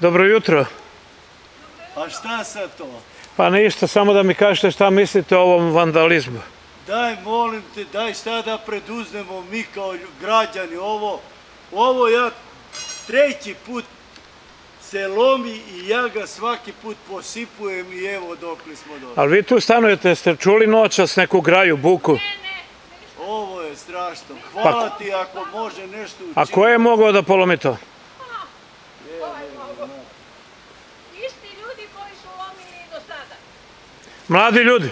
Dobro jutro. A šta sad to? Pa ništa, samo da mi kažete šta mislite o ovom vandalizmu. Daj, molim te, daj šta da preduznemo mi kao građani ovo. Ovo ja treći put se lomi i ja ga svaki put posipujem i evo dokle smo došli. Ali vi tu stanujete, ste čuli noćas neku graju, buku? Ovo je strašno. Hvala ti ako može nešto učiniti. A ko je mogao da polomi to? Isti ljudi koji su lomili do sada. Mladi ljudi.